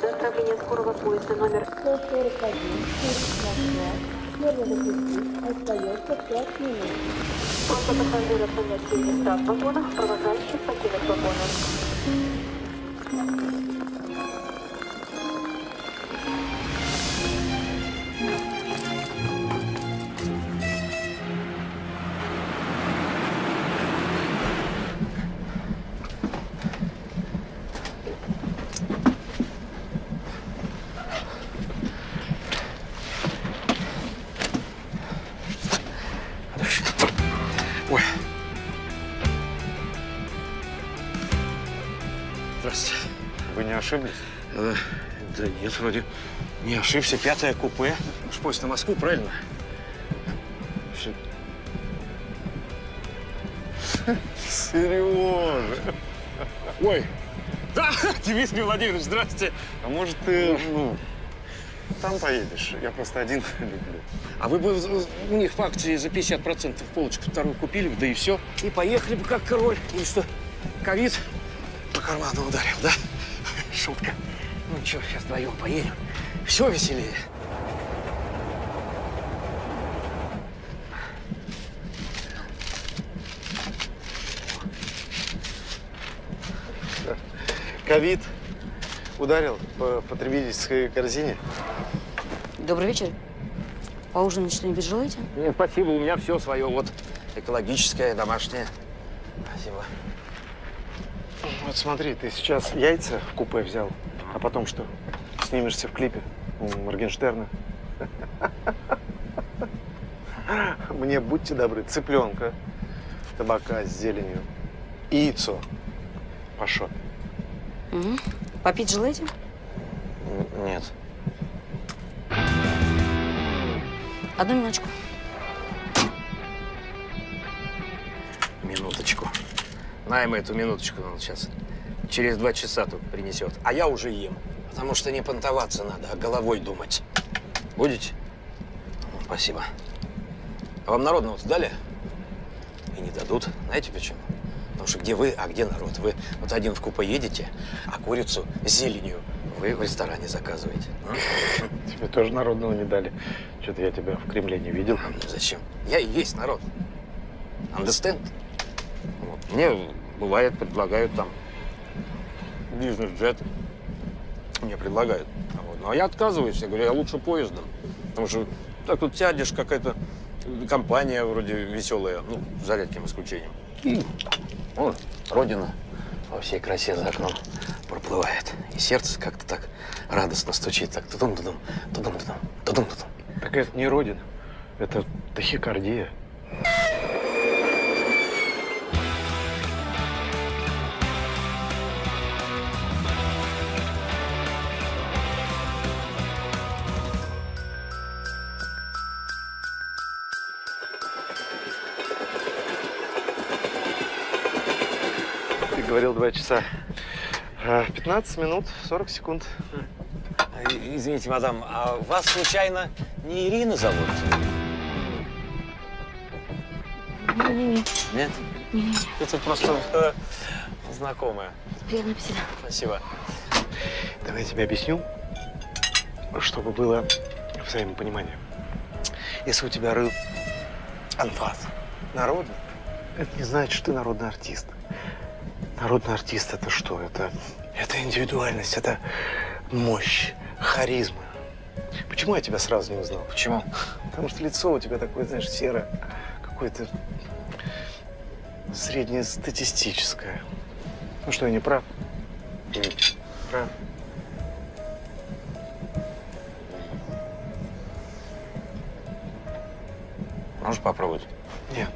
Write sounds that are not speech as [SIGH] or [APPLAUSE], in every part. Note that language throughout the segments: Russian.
Доставление скорого поезда номер 141, курс Москва. Остается 5 минут. Просьба пассажиров занять все места в вагонах, провожающих покинуть вагоны. Здравствуйте. Вы не ошиблись? Э, да нет, вроде не ошибся. Пятое купе. Уж поезд на Москву, правильно? Всё. Сережа! Ой. Да, [LAUGHS] Дмитрий Владимирович, здравствуйте. А может, ты, ну, там поедешь? Я просто один [LAUGHS] люблю. А вы бы у них в акции за 50% полочку вторую купили бы, да и все. И поехали бы как король. Или что, ковид по карману ударил, да? Шутка. Ну что, сейчас вдвоем поедем. Все веселее. Ковид ударил по потребительской корзине. Добрый вечер. Поужинать что-нибудь желаете? Нет, спасибо, у меня все свое. Вот экологическое, домашнее. Спасибо. Смотри, ты сейчас яйца в купе взял, а потом что? Снимешься в клипе у Моргенштерна. Мне, будьте добры, цыпленка, табака с зеленью и яйцо. Пашот. Угу. Попить желаете? Н- Нет. Одну минуточку. Минуточку. Найма эту минуточку он сейчас. Через два часа тут принесет. А я уже ем. Потому что не понтоваться надо, а головой думать. Будете? Ну, Спасибо. А вам народного дали? И не дадут. Знаете почему? Потому что где вы, а где народ? Вы вот один в купе едете, а курицу зеленью вы в ресторане заказываете. А? Тебе тоже народного не дали. Что-то я тебя в Кремле не видел. Ну, Зачем? Я и есть народ. Understand? Вот. Мне бывает предлагают там бизнес-джет. Мне предлагают. Вот. Ну, а я отказываюсь. Я говорю, я лучше поездом. Потому что так тут сядешь, какая-то компания вроде веселая, ну, за редким исключением. И вот, родина во всей красе за окном проплывает. И сердце как-то так радостно стучит. Так тудум-тудум, тудум-тудум, тудум-тудум. Так это не родина, это тахикардия. Часа. А, 15 минут, 40 секунд. Извините, мадам, а вас случайно не Ирина зовут? Не-не-не. Нет? Это просто э, знакомая. Приятного аппетита. Спасибо. Давай я тебе объясню, чтобы было взаимопонимание. Если у тебя рыл анфас народный, это не значит, что ты народный артист. Народный артист это что? Это, это индивидуальность, это мощь, харизма. Почему я тебя сразу не узнал? Почему? Потому что лицо у тебя такое, знаешь, серое, какое-то среднестатистическое. Ну что, я не прав? Прав. Можешь попробовать? Нет.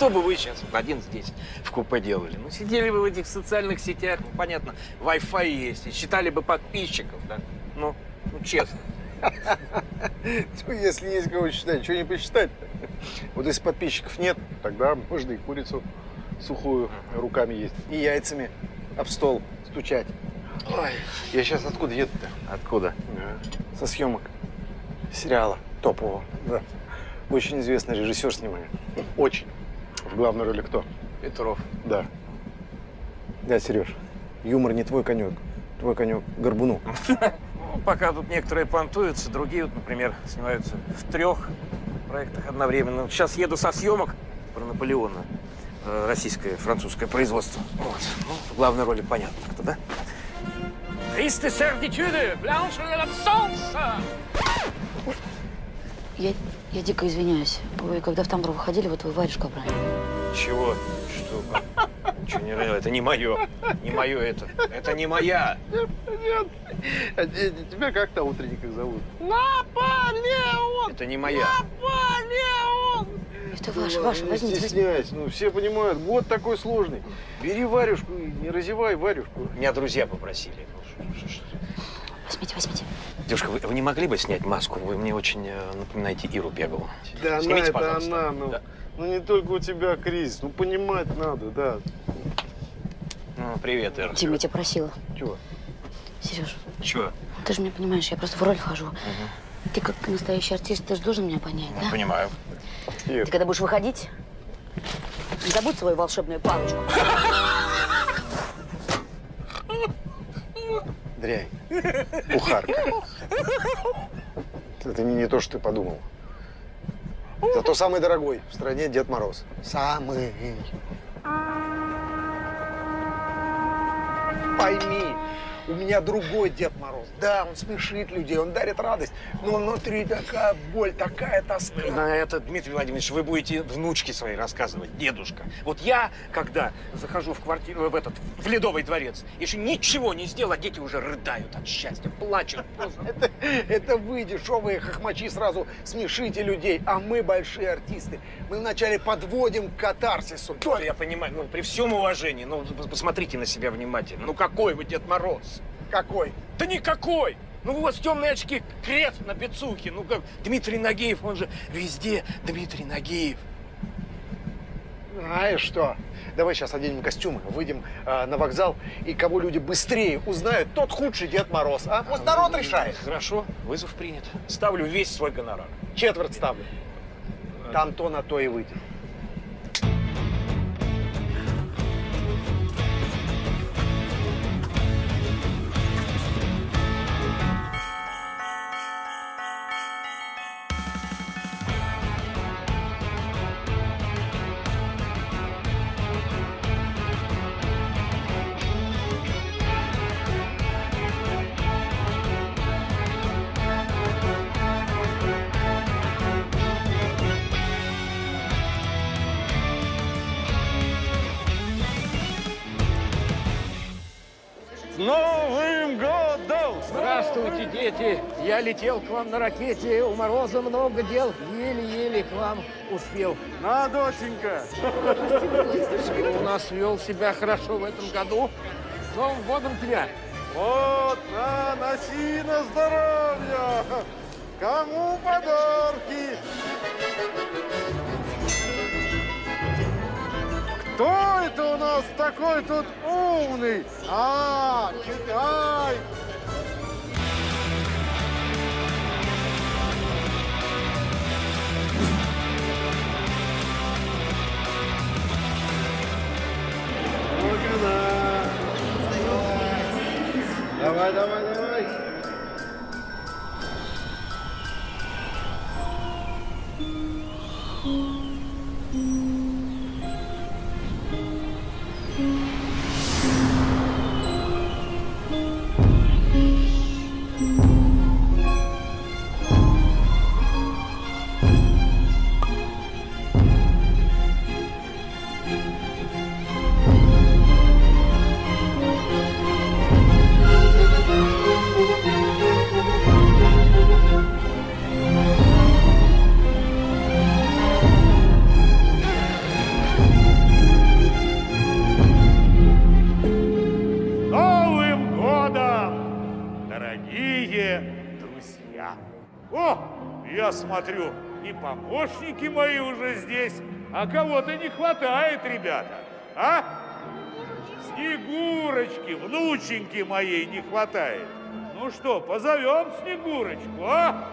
Что бы вы сейчас один здесь в купе делали? Ну, сидели бы в этих социальных сетях, ну, понятно, Wi-Fi есть, и считали бы подписчиков, да? Ну, ну честно. [LAUGHS] Ну, если есть кого считать, что не посчитать Вот если подписчиков нет, тогда можно и курицу сухую руками есть. И яйцами об стол стучать. Ой, я сейчас откуда еду-то? Откуда? Со съемок. Сериала топового, да. Очень известный режиссер снимает. Очень. В главной роли кто? Петров. Да. Да, Сереж, юмор не твой конек. Твой конек Горбуну. [LAUGHS] Ну, пока тут некоторые понтуются, другие, вот, например, снимаются в трех проектах одновременно. Сейчас еду со съемок про Наполеона. Э, Российское, французское производство. Вот. Ну, в главной роли понятно кто, да? Triste certitude, blanche de l'absence. Я, я дико извиняюсь. Вы когда в тамбур выходили, вот вы варежку обрали. Чего? Что? Ничего не нравилось. Это не мое. Не мое это. Это не моя. Нет. Те- тебя как на утренниках зовут? Это не моя. Это ваше, ваше, не возьмите, возьмите. стесняйся. Ну, все понимают, год такой сложный. Бери варежку и не разевай варежку. Меня друзья попросили. Ну? Возьмите, возьмите. Девушка, вы, вы не могли бы снять маску? Вы мне очень э, напоминаете Иру Бегову. Да она, Снимите, это пожалуйста. она. Ну, Да. ну, не только у тебя кризис. Ну, понимать надо, да. Ну, привет, Ира. Тима, я тебя просила. Чего? Сереж, Чего? ты же меня понимаешь, я просто в роль вхожу. Ты как настоящий артист, ты же должен меня понять, Ну, да? понимаю. Ир, Ты когда будешь выходить, не забудь свою волшебную палочку. дрянь. Кухарка. Это не, не то, что ты подумал. Зато самый дорогой в стране Дед Мороз. Самый. Пойми, у меня другой Дед Мороз. Да, он смешит людей, он дарит радость, но внутри такая боль, такая тоска. На это, Дмитрий Владимирович, вы будете внучке своей рассказывать, дедушка. Вот я, когда захожу в квартиру, в этот, в Ледовый дворец, еще ничего не сделал, а дети уже рыдают от счастья, плачут. Это вы, дешевые хохмачи, сразу смешите людей, а мы большие артисты. Мы вначале подводим к катарсису. То я понимаю, ну, при всем уважении, ну, пос- посмотрите на себя внимательно. Ну, какой вы Дед Мороз? Какой? Да никакой! Ну, у вас темные очки, крест на пиццухе. Ну, как Дмитрий Нагиев, он же везде Дмитрий Нагиев. Знаешь что? Давай сейчас оденем костюмы, выйдем э, на вокзал, и кого люди быстрее узнают, тот худший Дед Мороз. А пусть народ решает. Хорошо, вызов принят. Ставлю весь свой гонорар. Четверть ставлю. Там то на то и выйдет. Дети! Я летел к вам на ракете, у Мороза много дел, еле-еле к вам успел. На, доченька. У нас вел себя хорошо в этом году. С Новым годом тебя! Вот, на, носи на здоровье. Кому подарки? Кто это у нас такой тут умный? А, читай. Ну-ка, на. Давай, давай, помощники мои уже здесь, а кого-то не хватает, ребята, а? Снегурочки, внученьки моей не хватает. Ну что, позовем Снегурочку, а?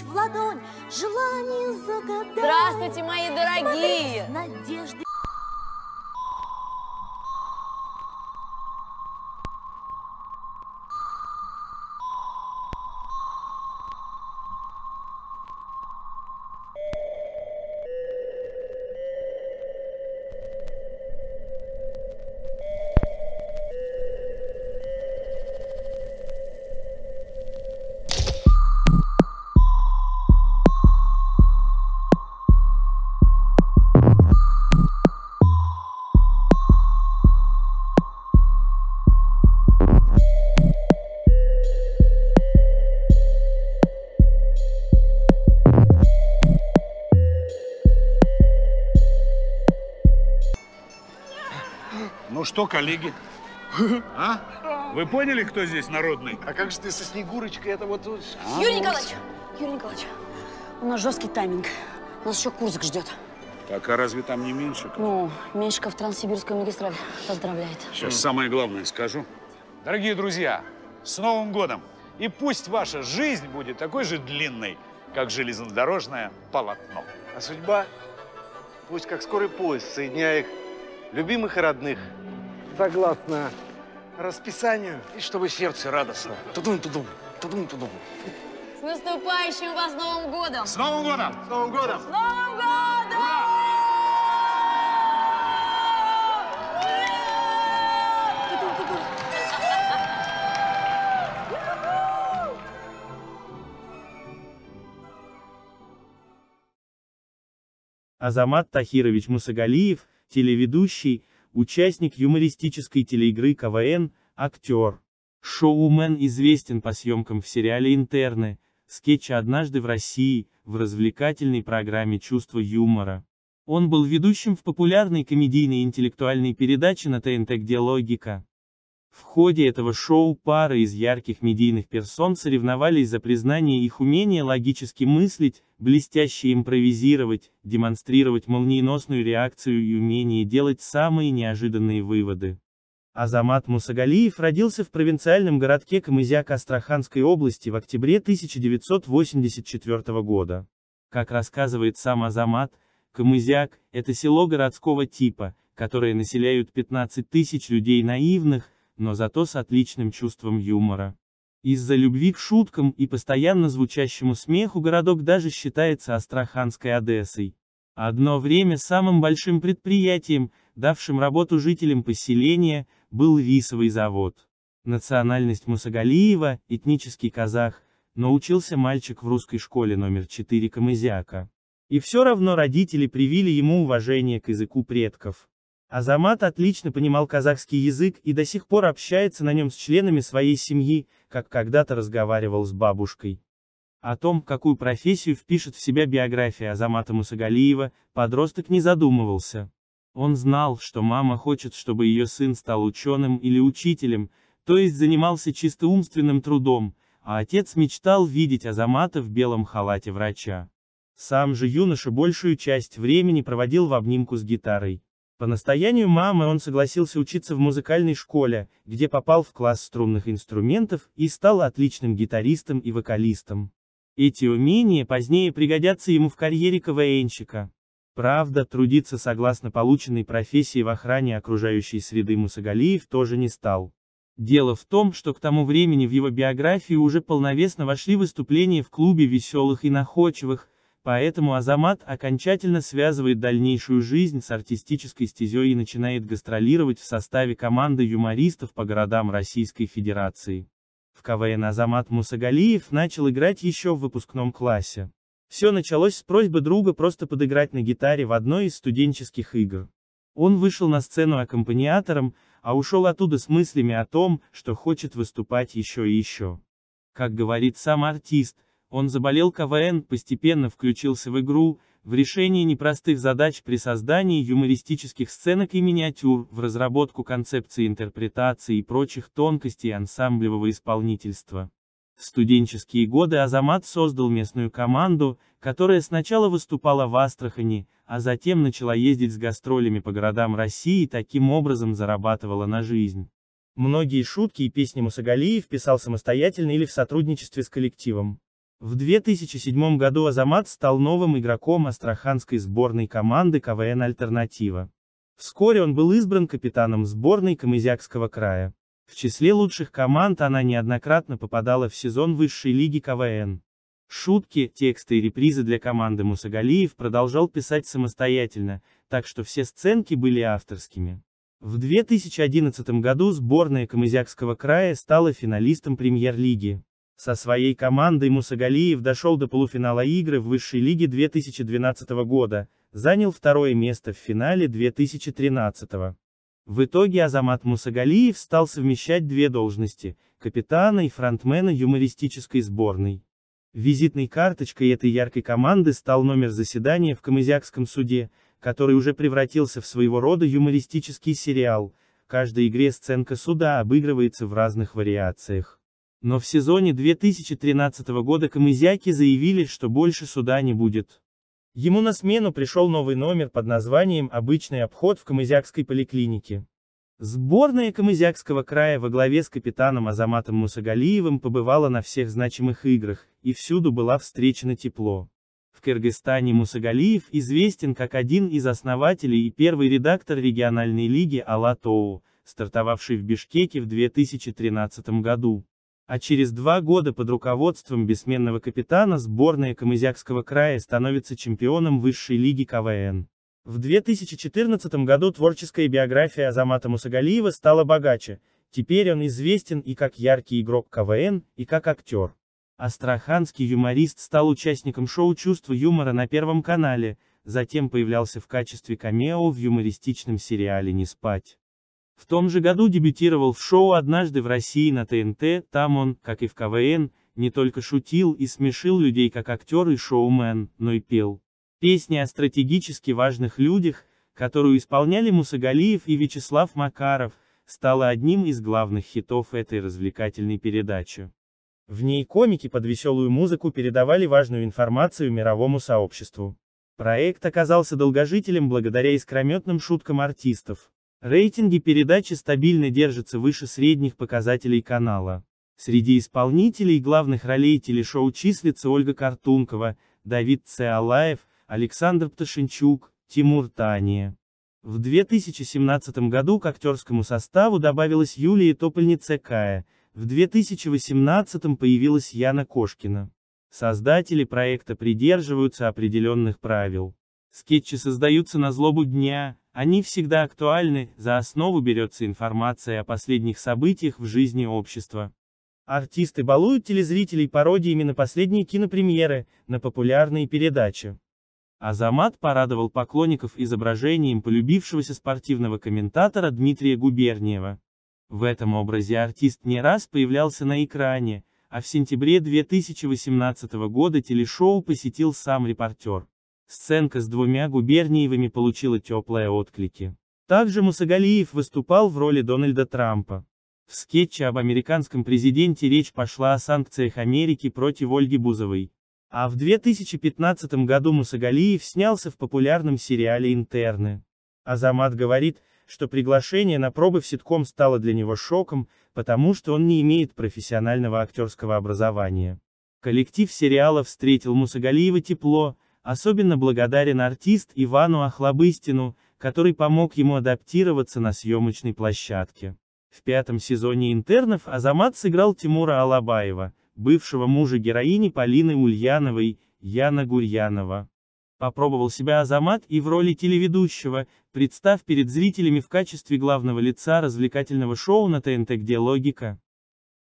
Ладонь, желание загадать. Здравствуйте, мои дорогие! Смотри с надеждой. Что, коллеги? А? Вы поняли, кто здесь народный? А как же ты со Снегурочкой? Это вот... вот- Юрий Николаевич! Юрий Николаевич, у нас жесткий тайминг. Нас еще Курск ждет. Так, а разве там не меньше? Ну, Меньшиков Транссибирскую магистраль поздравляет. Сейчас самое главное скажу. Дорогие друзья, с Новым годом! И пусть ваша жизнь будет такой же длинной, как железнодорожное полотно. А судьба? Пусть как скорый поезд, соединяя их любимых и родных. Согласно расписанию. И чтобы сердце радостно. Тудум-тудум, тудум-тудум. С наступающим вас Новым годом! С Новым годом! С Новым годом! С Новым годом! Азамат Тахирович Мусагалиев, телеведущий, участник юмористической телеигры КВН, актер. Шоумен известен по съемкам в сериале «Интерны», скетче «Однажды в России», в развлекательной программе «Чувство юмора». Он был ведущим в популярной комедийной интеллектуальной передаче на ТНТ «Где логика?». В ходе этого шоу пары из ярких медийных персон соревновались за признание их умения логически мыслить, блестяще импровизировать, демонстрировать молниеносную реакцию и умение делать самые неожиданные выводы. Азамат Мусагалиев родился в провинциальном городке Камызяк Астраханской области в октябре 1984 года. Как рассказывает сам Азамат, Камызяк – это село городского типа, которое населяют 15 тысяч людей наивных, но зато с отличным чувством юмора. Из-за любви к шуткам и постоянно звучащему смеху городок даже считается Астраханской Одессой. Одно время самым большим предприятием, давшим работу жителям поселения, был рисовый завод. Национальность Мусагалиева, этнический казах, но учился мальчик в русской школе номер 4 Камызяка. И все равно родители привили ему уважение к языку предков. Азамат отлично понимал казахский язык и до сих пор общается на нем с членами своей семьи, как когда-то разговаривал с бабушкой. О том, какую профессию впишет в себя биография Азамата Мусагалиева, подросток не задумывался. Он знал, что мама хочет, чтобы ее сын стал ученым или учителем, то есть занимался чисто умственным трудом, а отец мечтал видеть Азамата в белом халате врача. Сам же юноша большую часть времени проводил в обнимку с гитарой. По настоянию мамы он согласился учиться в музыкальной школе, где попал в класс струнных инструментов и стал отличным гитаристом и вокалистом. Эти умения позднее пригодятся ему в карьере КВНщика. Правда, трудиться согласно полученной профессии в охране окружающей среды Мусагалиев тоже не стал. Дело в том, что к тому времени в его биографию уже полновесно вошли выступления в клубе веселых и находчивых, Поэтому Азамат окончательно связывает дальнейшую жизнь с артистической стезей и начинает гастролировать в составе команды юмористов по городам Российской Федерации. В КВН Азамат Мусагалиев начал играть еще в выпускном классе. Все началось с просьбы друга просто подыграть на гитаре в одной из студенческих игр. Он вышел на сцену аккомпаниатором, а ушел оттуда с мыслями о том, что хочет выступать еще и еще. Как говорит сам артист, он заболел КВН, постепенно включился в игру, в решение непростых задач при создании юмористических сценок и миниатюр, в разработку концепции интерпретации и прочих тонкостей ансамблевого исполнительства. В студенческие годы Азамат создал местную команду, которая сначала выступала в Астрахани, а затем начала ездить с гастролями по городам России и таким образом зарабатывала на жизнь. Многие шутки и песни Мусагалиев писал самостоятельно или в сотрудничестве с коллективом. В 2007 году Азамат стал новым игроком астраханской сборной команды КВН «Альтернатива». Вскоре он был избран капитаном сборной Камызякского края. В числе лучших команд она неоднократно попадала в сезон высшей лиги КВН. Шутки, тексты и репризы для команды Мусагалиев продолжал писать самостоятельно, так что все сценки были авторскими. В 2011 году сборная Камызякского края стала финалистом премьер-лиги. Со своей командой Мусагалиев дошел до полуфинала игры в высшей лиге 2012 года, занял второе место в финале 2013. В итоге Азамат Мусагалиев стал совмещать две должности – капитана и фронтмена юмористической сборной. Визитной карточкой этой яркой команды стал номер заседания в Камызякском суде, который уже превратился в своего рода юмористический сериал, в каждой игре сценка суда обыгрывается в разных вариациях. Но в сезоне 2013 года камызяки заявили, что больше суда не будет. Ему на смену пришел новый номер под названием «Обычный обход в камызякской поликлинике». Сборная Камызякского края во главе с капитаном Азаматом Мусагалиевым побывала на всех значимых играх, и всюду была встречена тепло. В Кыргызстане Мусагалиев известен как один из основателей и первый редактор региональной лиги Алатоу, стартовавший в Бишкеке в 2013 году а через два года под руководством бессменного капитана сборная Камызякского края становится чемпионом высшей лиги КВН. В 2014 году творческая биография Азамата Мусагалиева стала богаче, теперь он известен и как яркий игрок КВН, и как актер. Астраханский юморист стал участником шоу «Чувство юмора» на Первом канале, затем появлялся в качестве камео в юмористичном сериале «Не спать». В том же году дебютировал в шоу «Однажды в России» на ТНТ, там он, как и в КВН, не только шутил и смешил людей как актер и шоумен, но и пел. Песни о стратегически важных людях, которую исполняли Мусагалиев и Вячеслав Макаров, стала одним из главных хитов этой развлекательной передачи. В ней комики под веселую музыку передавали важную информацию мировому сообществу. Проект оказался долгожителем благодаря искрометным шуткам артистов. Рейтинги передачи стабильно держатся выше средних показателей канала. Среди исполнителей главных ролей телешоу числятся Ольга Картункова, Давид Цеалаев, Александр Пташенчук, Тимур Тания. В 2017 году к актерскому составу добавилась Юлия Топольница-Кая, в 2018 появилась Яна Кошкина. Создатели проекта придерживаются определенных правил. Скетчи создаются на злобу дня, они всегда актуальны, за основу берется информация о последних событиях в жизни общества. Артисты балуют телезрителей пародиями на последние кинопремьеры, на популярные передачи. Азамат порадовал поклонников изображением полюбившегося спортивного комментатора Дмитрия Губерниева. В этом образе артист не раз появлялся на экране, а в сентябре 2018 года телешоу посетил сам репортер. Сценка с двумя губерниевыми получила теплые отклики. Также Мусагалиев выступал в роли Дональда Трампа. В скетче об американском президенте речь пошла о санкциях Америки против Ольги Бузовой. А в 2015 году Мусагалиев снялся в популярном сериале «Интерны». Азамат говорит, что приглашение на пробы в ситком стало для него шоком, потому что он не имеет профессионального актерского образования. Коллектив сериала встретил Мусагалиева тепло, Особенно благодарен артист Ивану Охлобыстину, который помог ему адаптироваться на съемочной площадке. В пятом сезоне «Интернов» Азамат сыграл Тимура Алабаева, бывшего мужа героини Полины Ульяновой, Яна Гурьянова. Попробовал себя Азамат и в роли телеведущего, представ перед зрителями в качестве главного лица развлекательного шоу на ТНТ «Где логика?».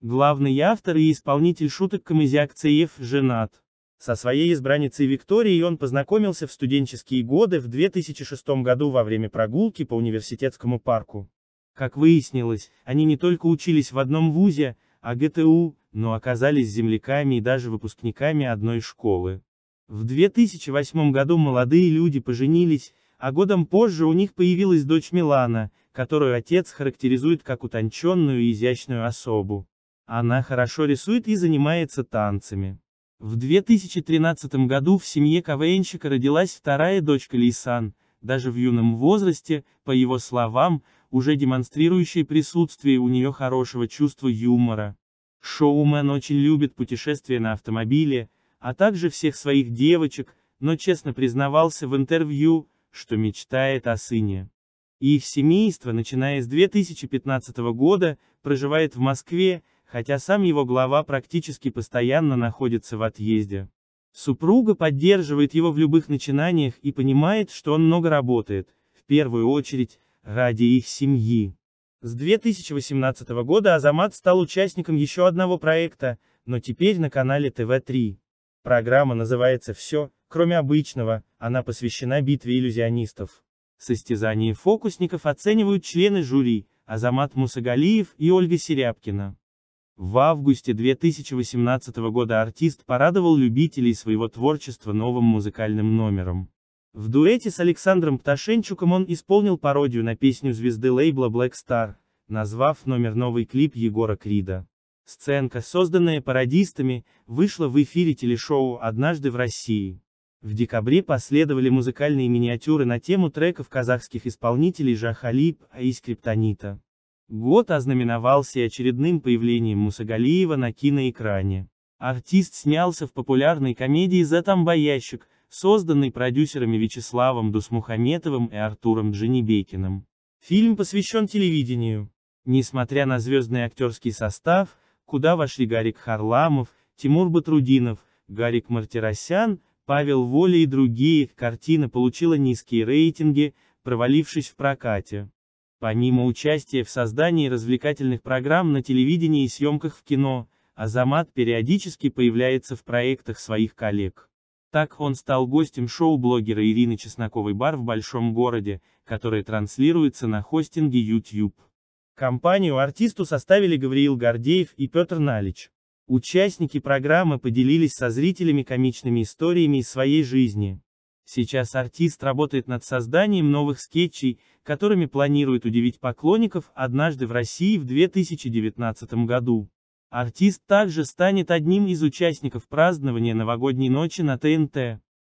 Главный автор и исполнитель шуток Камызяк Цеев женат. Со своей избранницей Викторией он познакомился в студенческие годы в 2006 году во время прогулки по университетскому парку. Как выяснилось, они не только учились в одном вузе, а ГТУ, но оказались земляками и даже выпускниками одной школы. В 2008 году молодые люди поженились, а годом позже у них появилась дочь Милана, которую отец характеризует как утонченную и изящную особу. Она хорошо рисует и занимается танцами. В 2013 году в семье КВНщика родилась вторая дочка Лейсан, даже в юном возрасте, по его словам, уже демонстрирующая присутствие у нее хорошего чувства юмора. Шоумен очень любит путешествия на автомобиле, а также всех своих девочек, но честно признавался в интервью, что мечтает о сыне. Их семейство, начиная с 2015 года, проживает в Москве, хотя сам его глава практически постоянно находится в отъезде. Супруга поддерживает его в любых начинаниях и понимает, что он много работает, в первую очередь, ради их семьи. С 2018 года Азамат стал участником еще одного проекта, но теперь на канале ТВ-3. Программа называется «Все, кроме обычного», она посвящена битве иллюзионистов. Состязание фокусников оценивают члены жюри, Азамат Мусагалиев и Ольга Серябкина. В августе 2018 года артист порадовал любителей своего творчества новым музыкальным номером. В дуэте с Александром Пташенчуком он исполнил пародию на песню звезды лейбла Black Star, назвав номер новый клип Егора Крида. Сценка, созданная пародистами, вышла в эфире телешоу «Однажды в России». В декабре последовали музыкальные миниатюры на тему треков казахских исполнителей Жахалип и Скриптонита. Год ознаменовался очередным появлением Мусагалиева на киноэкране. Артист снялся в популярной комедии «Затамбоящик», созданной продюсерами Вячеславом Дусмухаметовым и Артуром Дженебекиным. Фильм посвящен телевидению. Несмотря на звездный актерский состав, куда вошли Гарик Харламов, Тимур Батрудинов, Гарик Мартиросян, Павел Воля и другие, картина получила низкие рейтинги, провалившись в прокате. Помимо участия в создании развлекательных программ на телевидении и съемках в кино, Азамат периодически появляется в проектах своих коллег. Так он стал гостем шоу блогера Ирины Чесноковой «Бар в большом городе», которое транслируется на хостинге YouTube. Компанию артисту составили Гавриил Гордеев и Петр Налич. Участники программы поделились со зрителями комичными историями из своей жизни. Сейчас артист работает над созданием новых скетчей, которыми планирует удивить поклонников однажды в России в 2019 году. Артист также станет одним из участников празднования новогодней ночи на ТНТ.